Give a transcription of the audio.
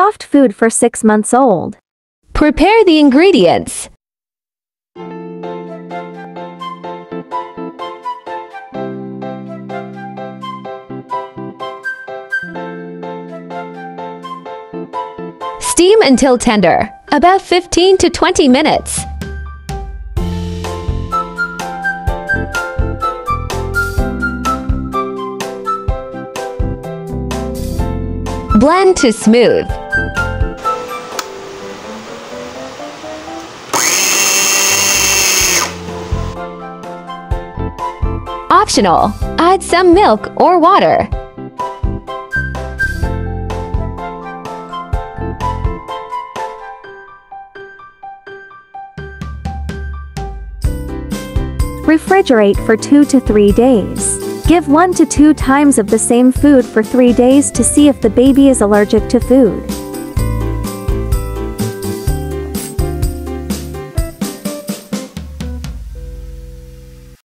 Soft food for 6 months old. Prepare the ingredients. Steam until tender, about 15 to 20 minutes. Blend to smooth. Optional, add some milk or water. Refrigerate for 2 to 3 days. Give 1 to 2 times of the same food for 3 days to see if the baby is allergic to food.